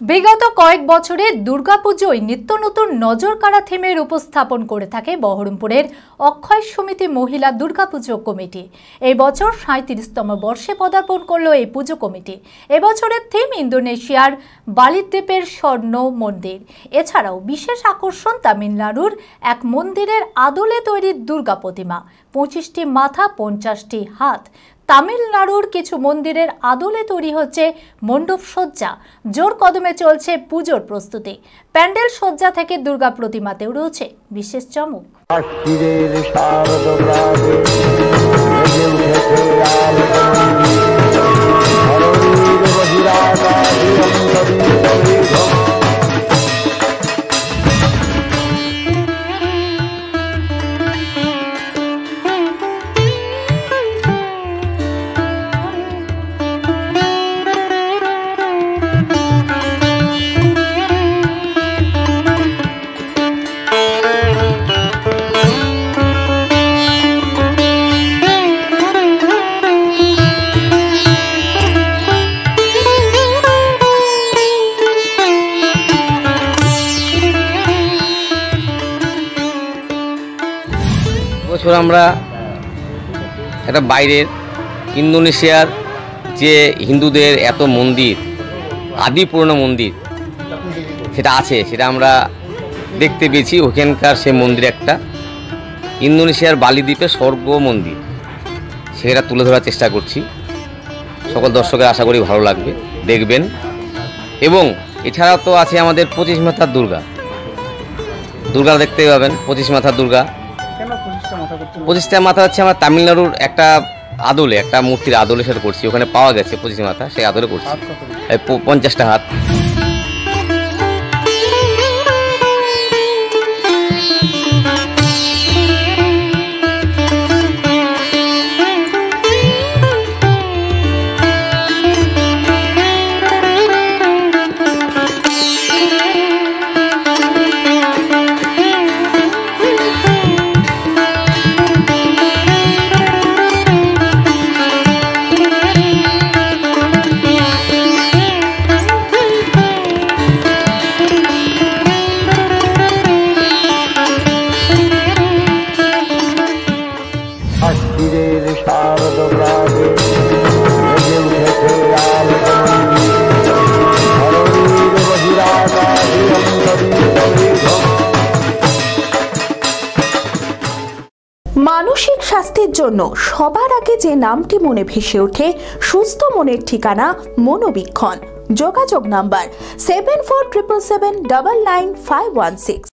বিগত কয়েক বছরে দুর্গাপুজোয় নিত্য নতুন নজর কাড়া থিমের উপস্থাপন করে থাকে বহরমপুরের অক্ষয় সমিতি মহিলা দুর্গাপুজো কমিটি। এই বছর সাঁত্রিশতম বর্ষে পদার্পণ করল এই পুজো কমিটি। এবছরের থিম ইন্দোনেশিয়ার বালিদ্বীপের স্বর্ণ মন্দির। এছাড়াও বিশেষ আকর্ষণ তামিলনাড়ুর এক মন্দিরের আদলে তৈরি দুর্গা প্রতিমা। পঁচিশটি মাথা, পঞ্চাশটি হাত। তামিলনাড়ুর কিছু মন্দিরের আদলে তৈরি হচ্ছে মণ্ডপ সজ্জা। জোর কদমে চলছে পুজোর প্রস্তুতি। প্যান্ডেল সজ্জা থেকে দুর্গা প্রতিমাতেও রয়েছে বিশেষ চমক। বছর আমরা একটা বাইরের ইন্দোনেশিয়ার যে হিন্দুদের এত মন্দির, আদি পুরনো মন্দির, সেটা আছে, সেটা আমরা দেখতে পেয়েছি। ওখানকার সে মন্দির একটা, ইন্দোনেশিয়ার বালিদ্বীপে স্বর্গ মন্দির, সেটা তুলে ধরার চেষ্টা করছি। সকল দর্শকের আশা করি ভালো লাগবে, দেখবেন। এবং এছাড়াও তো আছে আমাদের পঁচিশ মাথার দুর্গা। দুর্গা দেখতে পাবেন, পঁচিশ মাথার দুর্গা। পঁচিশটা মাথা হচ্ছে আমার তামিলনাড়ুর একটা আদলে একটা মূর্তির আদলে সেটা করছি। ওখানে পাওয়া গেছে পঁচিশ মাথা সেই আদলে করছি। পঞ্চাশটা হাত। মানসিক স্বাস্থ্যের জন্য সবার আগে যে নামটি মনে ভেসে ওঠে, সুস্থ মনের ঠিকানা মনোবীক্ষণ। যোগাযোগ number seven four triple seven double nine five one six